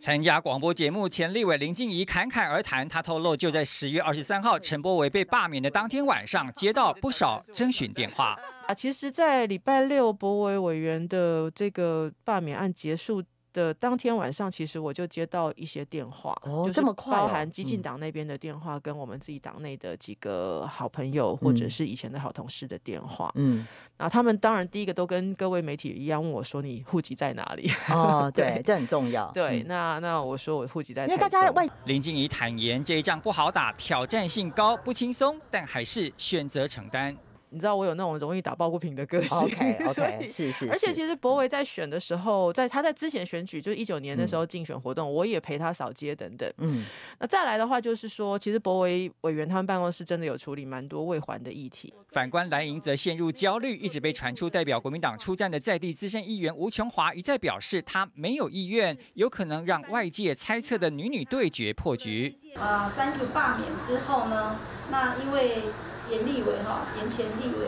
参加广播节目前，立委林静怡侃侃而谈。她透露，就在十月二十三号陈柏伟被罢免的当天晚上，接到不少征询电话。啊，其实，在礼拜六柏伟委员的这个罢免案结束。的当天晚上，其实我就接到一些电话，哦，这么快，包含激进党那边的电话，跟我们自己党内的几个好朋友或者是以前的好同事的电话，嗯，那他们当然第一个都跟各位媒体一样问我说：“你户籍在哪里？”哦，对，这很重要。对，那那我说我户籍在，因为大家外林静怡坦言这一仗不好打，挑战性高，不轻松，但还是选择承担。你知道我有那种容易打抱不平的个性，OK OK，是是。而且其实博维在选的时候，在他在之前选举，就是一九年的时候竞选活动，我也陪他扫街等等。嗯，那再来的话，就是说，其实博维委员他们办公室真的有处理蛮多未还的议题。反观蓝营则陷入焦虑，一直被传出代表国民党出战的在地资深议员吴琼华一再表示，他没有意愿，有可能让外界猜测的女女对决破局。呃，三九罢免之后呢，那因为。严立伟哈，严前立伟、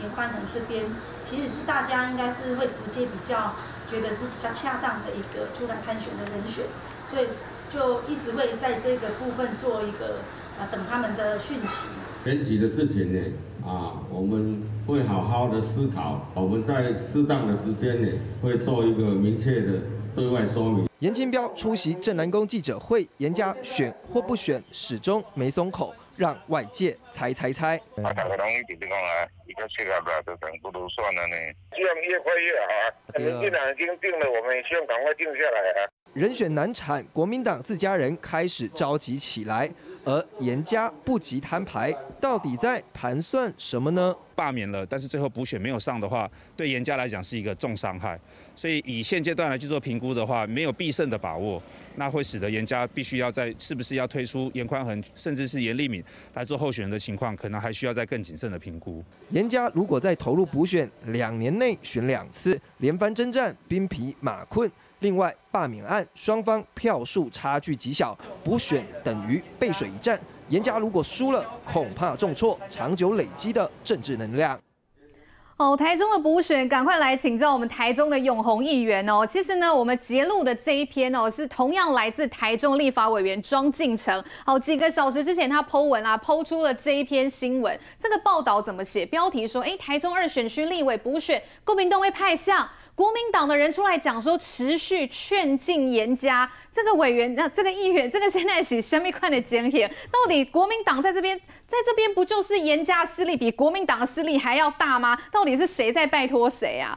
严宽恒这边，其实是大家应该是会直接比较觉得是比较恰当的一个出来参选的人选，所以就一直会在这个部分做一个啊等他们的讯息。选举的事情呢，啊，我们会好好的思考，我们在适当的时间呢，会做一个明确的对外说明。严金彪出席正南宫记者会，严家选或不选，始终没松口。让外界猜猜猜。啊，大家拢一直在讲啊，一个适合的就等不如算了呢。希望越快越好啊！民进党已经定了，我们也希望赶快定下来啊。人选难产，国民党自家人开始着急起来，而严家不及摊牌，到底在盘算什么呢？罢免了，但是最后补选没有上的话，对严家来讲是一个重伤害。所以以现阶段来去做评估的话，没有必胜的把握。那会使得严家必须要在是不是要推出严宽恒，甚至是严立敏来做候选人的情况，可能还需要再更谨慎的评估。严家如果在投入补选，两年内选两次，连番征战，兵疲马困。另外，罢免案双方票数差距极小，补选等于背水一战。严家如果输了，恐怕重挫长久累积的政治能量。哦，台中的补选，赶快来请教我们台中的永红议员哦。其实呢，我们揭露的这一篇哦，是同样来自台中立法委员庄敬成。好，几个小时之前他 Po 文啊，Po 出了这一篇新闻。这个报道怎么写？标题说，哎，台中二选区立委补选，公民都会派向。国民党的人出来讲说，持续劝进严家这个委员，那这个议员，这个现在是什么款的检验？到底国民党在这边，在这边不就是严家势力比国民党的势力还要大吗？到底是谁在拜托谁啊？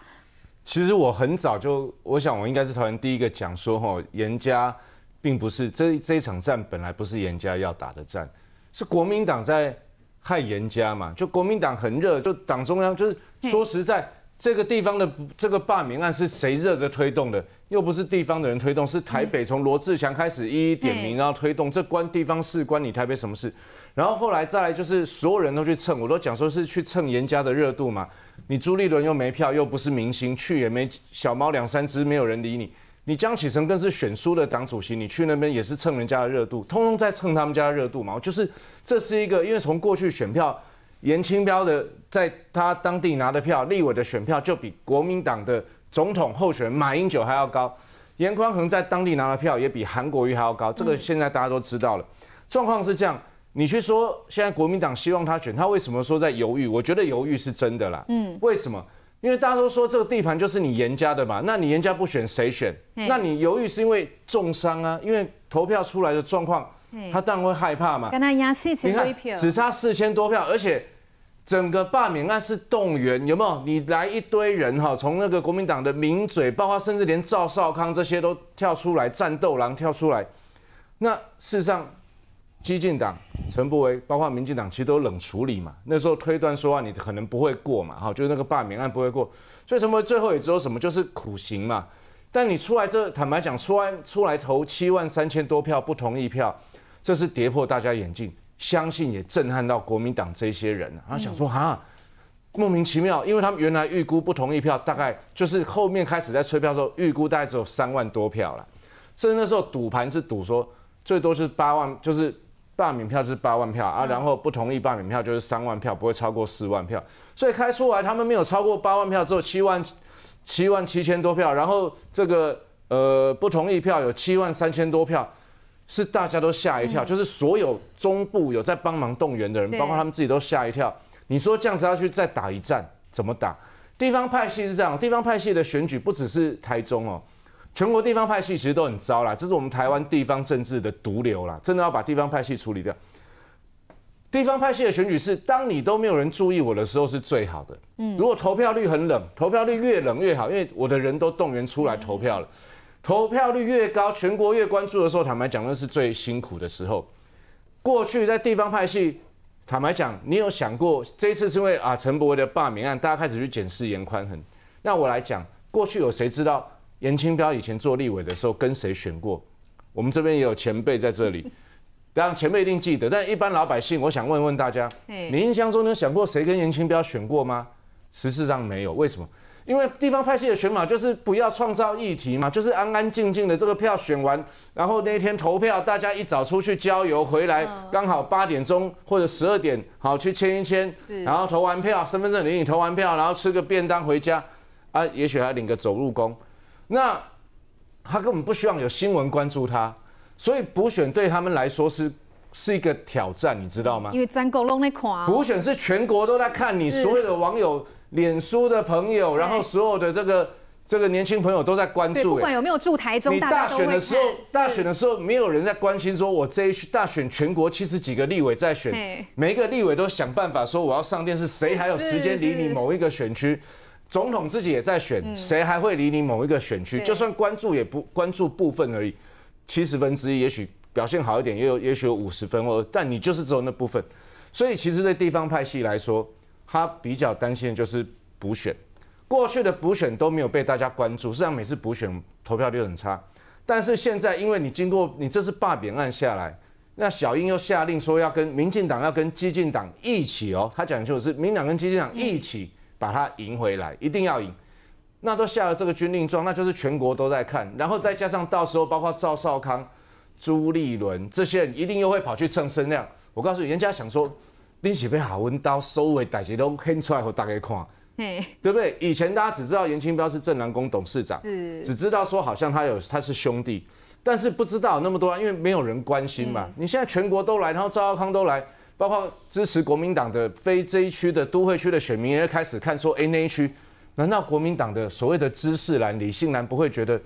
其实我很早就，我想我应该是台湾第一个讲说，哈，严家并不是这这一场战本来不是严家要打的战，是国民党在害严家嘛？就国民党很热，就党中央就是说实在。这个地方的这个罢免案是谁热着推动的？又不是地方的人推动，是台北从罗志祥开始一一点名，然后推动。这关地方事，关你台北什么事？然后后来再来就是所有人都去蹭，我都讲说是去蹭严家的热度嘛。你朱立伦又没票，又不是明星，去也没小猫两三只，没有人理你。你江启臣更是选输的党主席，你去那边也是蹭人家的热度，通通在蹭他们家的热度嘛。就是这是一个，因为从过去选票。严清标的在他当地拿的票，立委的选票就比国民党的总统候选人马英九还要高。严宽恒在当地拿的票也比韩国瑜还要高，这个现在大家都知道了。状况是这样，你去说现在国民党希望他选，他为什么说在犹豫？我觉得犹豫是真的啦。嗯，为什么？因为大家都说这个地盘就是你严家的嘛，那你严家不选谁选？那你犹豫是因为重伤啊？因为投票出来的状况，他当然会害怕嘛。跟他压四千多票，只差四千多票，而且。整个罢免案是动员，有没有？你来一堆人哈，从那个国民党的名嘴，包括甚至连赵少康这些都跳出来，战斗狼跳出来。那事实上，激进党陈柏维，包括民进党，其实都冷处理嘛。那时候推断说啊，你可能不会过嘛，哈，就是那个罢免案不会过，所以陈柏最后也只有什么，就是苦刑嘛。但你出来这，坦白讲，出来出来投七万三千多票不同意票，这是跌破大家眼镜。相信也震撼到国民党这些人然后想说啊，莫名其妙，因为他们原来预估不同意票大概就是后面开始在催票的时候预估大概只有三万多票了，甚至那时候赌盘是赌说最多是八万，就是罢免票是八万票啊，然后不同意罢免票就是三万票，不会超过四万票，所以开出来他们没有超过八万票，只有七万七万七千多票，然后这个呃不同意票有七万三千多票，是大家都吓一跳，就是所有中部有在帮忙动员的人，包括他们自己都吓一跳。你说这样子要去再打一战，怎么打？地方派系是这样，地方派系的选举不只是台中哦，全国地方派系其实都很糟啦，这是我们台湾地方政治的毒瘤啦，真的要把地方派系处理掉。地方派系的选举是，当你都没有人注意我的时候是最好的。嗯，如果投票率很冷，投票率越冷越好，因为我的人都动员出来投票了。投票率越高，全国越关注的时候，坦白讲那是最辛苦的时候。过去在地方派系。坦白讲，你有想过这一次是因为啊陈柏惟的罢免案，大家开始去检视严宽恒。那我来讲，过去有谁知道严清标以前做立委的时候跟谁选过？我们这边也有前辈在这里，当然前辈一定记得。但一般老百姓，我想问问大家，你印象中有想过谁跟严清标选过吗？事实上没有，为什么？因为地方派系的选法就是不要创造议题嘛，就是安安静静的这个票选完，然后那天投票，大家一早出去郊游回来，刚好八点钟或者十二点，好去签一签，然后投完票，身份证领你投完票，然后吃个便当回家，啊，也许还领个走路工，那他根本不希望有新闻关注他，所以补选对他们来说是是一个挑战，你知道吗？因为全国拢在看，补选是全国都在看你，所有的网友。脸书的朋友，然后所有的这个这个年轻朋友都在关注。不管有没有住台中，你大选的时候，大选的时候，没有人在关心说，我这一大选全国七十几个立委在选，每一个立委都想办法说我要上电视，谁还有时间理你某一个选区？总统自己也在选，谁还会理你某一个选区？就算关注也不关注部分而已，七十分之一，也许表现好一点，也有也许有五十分哦，但你就是只有那部分。所以其实对地方派系来说。他比较担心的就是补选，过去的补选都没有被大家关注，实际上每次补选投票率很差。但是现在，因为你经过你这次罢免案下来，那小英又下令说要跟民进党要跟激进党一起哦，他讲就是民党跟激进党一起把它赢回来，一定要赢。那都下了这个军令状，那就是全国都在看，然后再加上到时候包括赵少康、朱立伦这些人，一定又会跑去蹭声量。我告诉你，人家想说。你是被好温刀收尾，代志都牵出来给大家看，对不对？以前大家只知道严清标是正南宫董事长，只知道说好像他有他是兄弟，但是不知道那么多，因为没有人关心嘛。你现在全国都来，然后赵少康都来，包括支持国民党的非这一区的都会区的选民也开始看说，哎，那一区难道国民党的所谓的知识蓝、理性蓝不会觉得，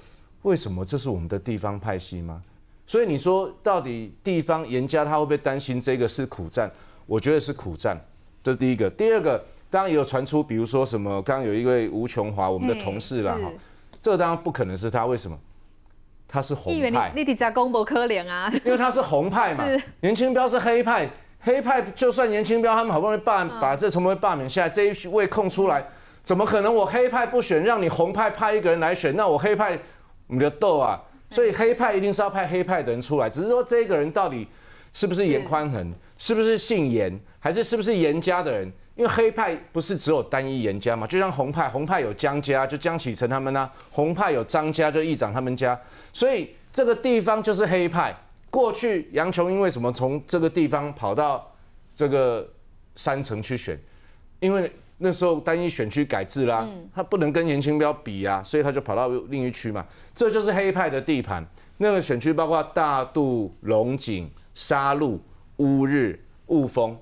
为什么这是我们的地方派系吗？所以你说到底地方严家他会不会担心这个是苦战？我觉得是苦战，这是第一个。第二个，当然也有传出，比如说什么，刚刚有一位吴琼华，我们的同事啦，哈，这当然不可能是他，为什么？他是红派，你底下公博可怜啊，因为他是红派嘛。年轻标是黑派，黑派就算年轻标他们好不容易罢把这陈伯罢免下来，这一位空出来，怎么可能我黑派不选，让你红派派一个人来选？那我黑派我们就斗啊，所以黑派一定是要派黑派的人出来，只是说这个人到底是不是严宽恒？是不是姓严，还是是不是严家的人？因为黑派不是只有单一严家嘛，就像红派，红派有江家，就江启臣他们呢；红派有张家，就议长他们家。所以这个地方就是黑派。过去杨琼因为什么从这个地方跑到这个山城去选？因为那时候单一选区改制啦，他不能跟严清标比啊，所以他就跑到另一区嘛。这就是黑派的地盘。那个选区包括大肚、龙井、沙鹿。乌日、雾峰、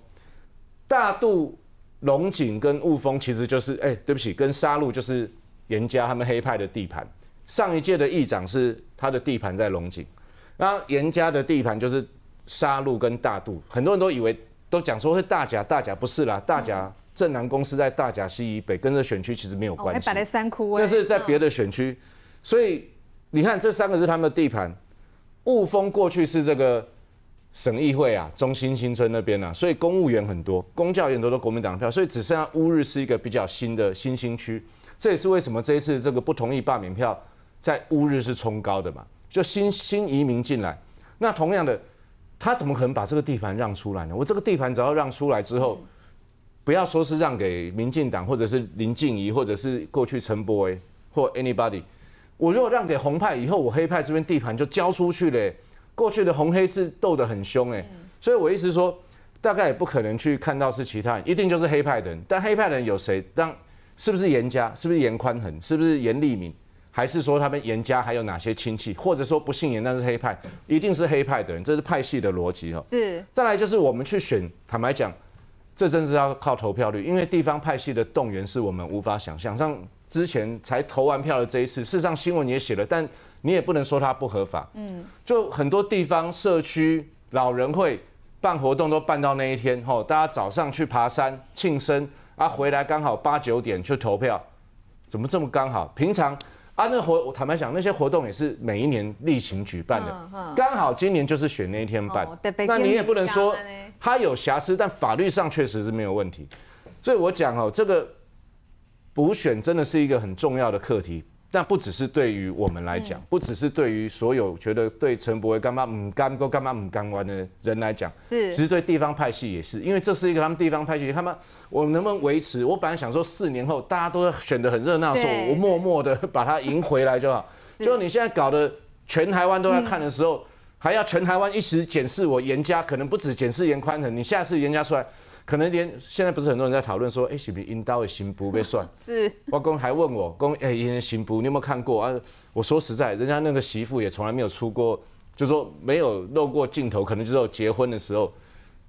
大渡、龙井跟雾峰，其实就是哎，对不起，跟沙鹿就是严家他们黑派的地盘。上一届的议长是他的地盘在龙井，然后严家的地盘就是沙鹿跟大渡。很多人都以为都讲说是大甲，大甲不是啦，大甲正南公司在大甲西以北，跟这选区其实没有关系。摆在三窟，那是在别的选区。所以你看，这三个是他们的地盘。雾峰过去是这个。省议会啊，中心新村那边啊，所以公务员很多，公教员都是国民党票，所以只剩下乌日是一个比较新的新兴区。这也是为什么这一次这个不同意罢免票在乌日是冲高的嘛，就新新移民进来。那同样的，他怎么可能把这个地盘让出来呢？我这个地盘只要让出来之后，不要说是让给民进党，或者是林静怡，或者是过去陈柏威或 anybody，我如果让给红派以后，我黑派这边地盘就交出去了。过去的红黑是斗得很凶哎，所以我意思说，大概也不可能去看到是其他人，一定就是黑派的人。但黑派的人有谁？当是不是严家？是不是严宽恒？是不是严立明？还是说他们严家还有哪些亲戚，或者说不姓严但是黑派，一定是黑派的人，这是派系的逻辑哈。是。再来就是我们去选，坦白讲，这真是要靠投票率，因为地方派系的动员是我们无法想象。像之前才投完票的这一次，事实上新闻也写了，但你也不能说它不合法。嗯。就很多地方社区老人会办活动都办到那一天，吼，大家早上去爬山庆生，啊，回来刚好八九点去投票，怎么这么刚好？平常。啊，那活我坦白讲，那些活动也是每一年例行举办的，刚好今年就是选那一天办。那你也不能说它有瑕疵，但法律上确实是没有问题。所以我讲哦，这个补选真的是一个很重要的课题。但不只是对于我们来讲，不只是对于所有觉得对陈伯维干嘛唔干过干嘛唔干完的人来讲，是，其实对地方派系也是，因为这是一个他们地方派系，他们我能不能维持？我本来想说四年后大家都选得很热闹的时候，我默默的把它赢回来就好。就你现在搞得全台湾都在看的时候，还要全台湾一时检视我严家，可能不止检视严宽恒，你下次严家出来。可能连现在不是很多人在讨论说，哎，是不是阴道的刑部被算？是。我公还问我，公哎，阴刑部你有没有看过啊？我说实在，人家那个媳妇也从来没有出过，就说没有露过镜头，可能就是结婚的时候。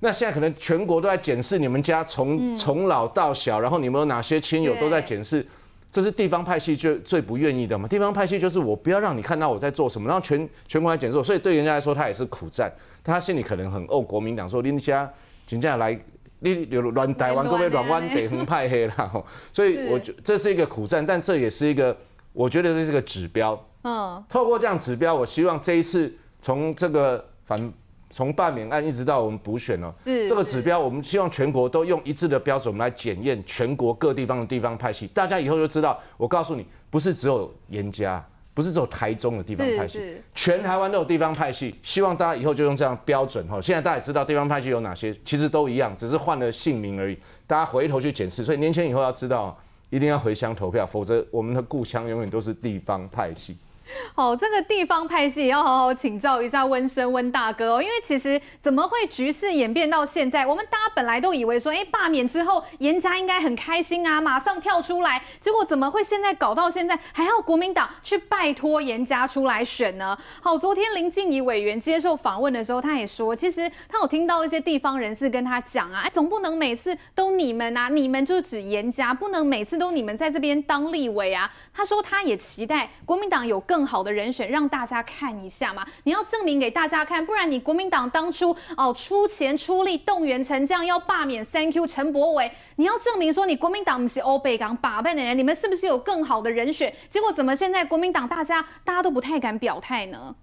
那现在可能全国都在检视你们家从从老到小，然后你们有哪些亲友都在检视，这是地方派系最最不愿意的嘛？地方派系就是我不要让你看到我在做什么，然后全全国来检视，所以对人家来说他也是苦战，他心里可能很怄国民党，说你家请假来。你有乱台湾，各位乱湾北横派黑啦，所以我觉这是一个苦战，但这也是一个，我觉得这是个指标。嗯，透过这样指标，我希望这一次从这个反从罢免案一直到我们补选哦，这个指标，我们希望全国都用一致的标准，我们来检验全国各地方的地方派系，大家以后就知道。我告诉你，不是只有严家。不是只有台中的地方派系，全台湾都有地方派系。希望大家以后就用这样标准哈。现在大家也知道地方派系有哪些，其实都一样，只是换了姓名而已。大家回头去检视，所以年前以后要知道，一定要回乡投票，否则我们的故乡永远都是地方派系。好，这个地方派系也要好好请教一下温生温大哥哦，因为其实怎么会局势演变到现在？我们大家本来都以为说，哎，罢免之后严家应该很开心啊，马上跳出来，结果怎么会现在搞到现在还要国民党去拜托严家出来选呢？好，昨天林静怡委员接受访问的时候，他也说，其实他有听到一些地方人士跟他讲啊，哎，总不能每次都你们啊，你们就指严家，不能每次都你们在这边当立委啊。他说他也期待国民党有更。更好的人选让大家看一下嘛，你要证明给大家看，不然你国民党当初哦出钱出力动员成这样要罢免 Thank you 陈柏伟，你要证明说你国民党不是欧北港把办的人，你们是不是有更好的人选？结果怎么现在国民党大家大家都不太敢表态呢？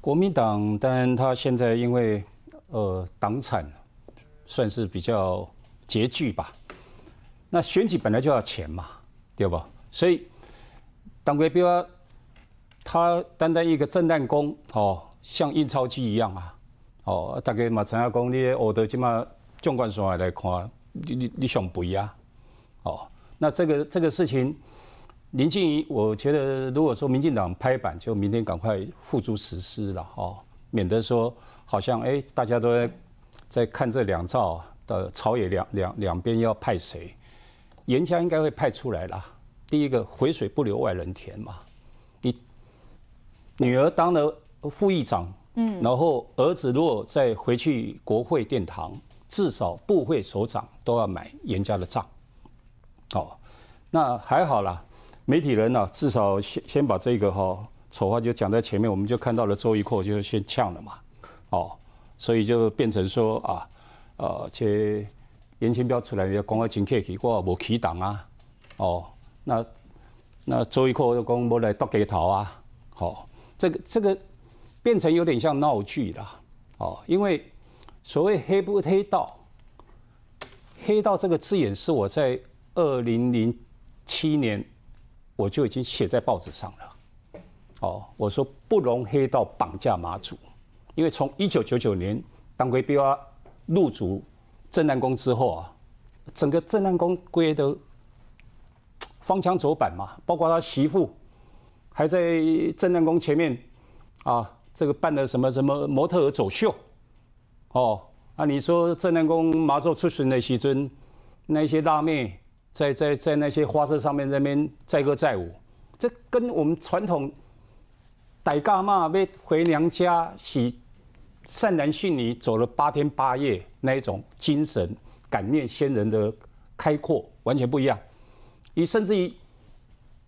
国民党当然他现在因为呃党产算是比较拮据吧，那选举本来就要钱嘛，对吧？所以。当归标，他单单一个震弹弓哦，像印钞机一样啊，哦，大概嘛，陈阿公，你我的起码纵观上来看，你你你想肥啊？哦，那这个这个事情，林静怡，我觉得如果说民进党拍板，就明天赶快付诸实施了哦，免得说好像哎，大家都在在看这两造的朝野两两两边要派谁，严家应该会派出来了。第一个回水不流外人田嘛，你女儿当了副议长，嗯，然后儿子如果再回去国会殿堂，至少部会首长都要买严家的账，哦，那还好啦，媒体人呢，至少先先把这个哈丑话就讲在前面，我们就看到了周一蔻就先呛了嘛，哦，所以就变成说啊，呃，且严清标出来要讲个真客气，我无起党啊，哦。那那周一蔻又讲我来夺街头啊，好，这个这个变成有点像闹剧了，哦，因为所谓黑不黑道，黑道这个字眼是我在二零零七年我就已经写在报纸上了，哦，我说不容黑道绑架马祖，因为从一九九九年当归标入主正南宫之后啊，整个正南宫归的。方腔走板嘛，包括他媳妇还在正南宫前面啊，这个办的什么什么模特儿走秀哦，啊，你说正南宫马祖出巡的时尊，那些辣妹在在在那些花车上面那边载歌载舞，这跟我们传统傣家嘛要回娘家是善男信女走了八天八夜那一种精神感念先人的开阔完全不一样。伊甚至于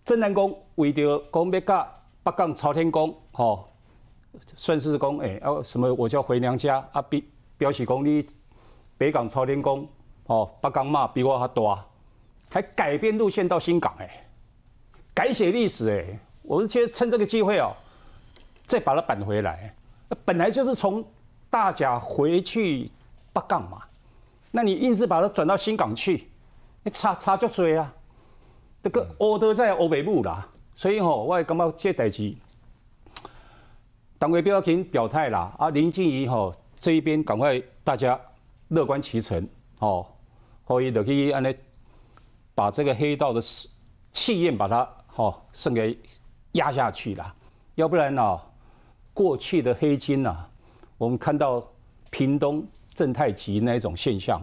真南宫为着讲要甲北港朝天宫吼，顺势讲哎啊什么我叫回娘家啊表表示讲你北港朝天宫哦北港嘛比我还大，还改变路线到新港哎，改写历史哎，我是觉得趁这个机会哦，再把它扳回来。本来就是从大甲回去北港嘛，那你硬是把它转到新港去，你差差就多啊。这个乌都在乌北部啦，所以吼，我也感觉这代志，党委表情表态啦，啊林静怡吼这一边赶快大家乐观其成，哦，可以就去安尼把这个黑道的气焰把它吼剩给压下去了，要不然呢，过去的黑金呐，我们看到屏东正太极那一种现象，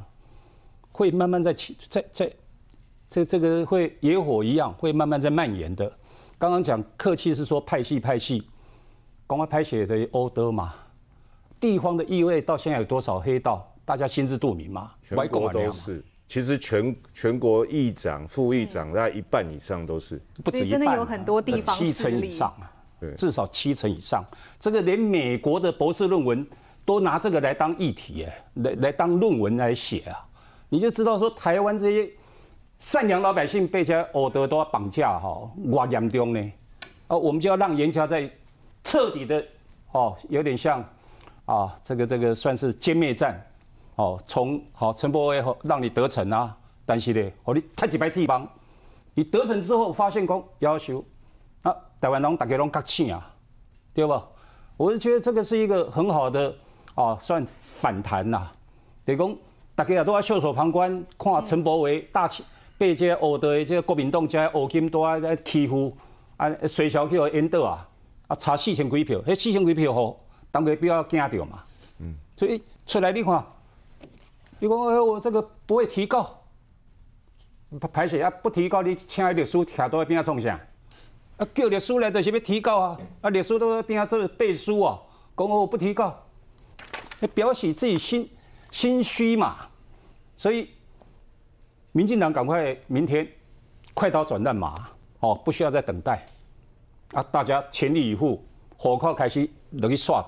会慢慢在起在在。这这个会野火一样，会慢慢在蔓延的。刚刚讲客气是说派系派系，公安拍写的欧德嘛，地方的意味到现在有多少黑道，大家心知肚明嘛。全国都是，其实全全国议长、副议长大概一半以上都是，不止一半，真的有很多地方七成以上啊，至少七成以上。这个连美国的博士论文都拿这个来当议题，哎，来来当论文来写啊，你就知道说台湾这些。善良老百姓被些恶德都要绑架哈，哇严重呢！啊，我们就要让严家在彻底的哦，有点像啊，这个这个算是歼灭战哦。从好陈伯威让你得逞啊，但是呢，我你太几排地方，你得逞之后发现讲要求啊，台湾人大家拢觉醒啊，对不？我是觉得这个是一个很好的啊，算反弹呐。等于讲大家也都要袖手旁观，看陈伯维大起。被这恶的这国民党这恶金都在欺负，啊，随小去引导啊，啊，差四千几票，迄四千几票吼，当个比较惊着嘛。嗯，所以出来你看，你讲我这个不会提高，排水啊，不提高，你请律师徛在边啊创啥？啊，叫律师来就是要提高啊，啊，律师都在边啊做背书啊，讲我不提高，表示自己心心虚嘛，所以。民进党赶快明天快刀斩乱麻哦，不需要再等待啊！大家全力以赴，火炮开始落去刷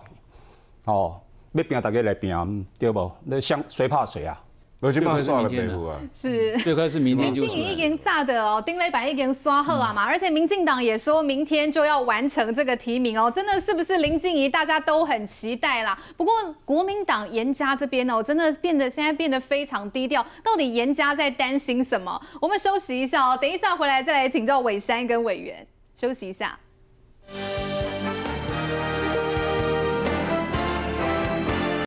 哦，要拼大家来拼，对不？那像谁怕谁啊？我去帮刷了北湖啊！是，最开始明天就民进已经炸的哦，丁磊板已经刷好啊嘛！而且民进党也说明天就要完成这个提名哦，真的是不是林静怡？大家都很期待啦。不过国民党严家这边哦，真的变得现在变得非常低调。到底严家在担心什么？我们休息一下哦，等一下回来再来请教伟山跟委员。休息一下。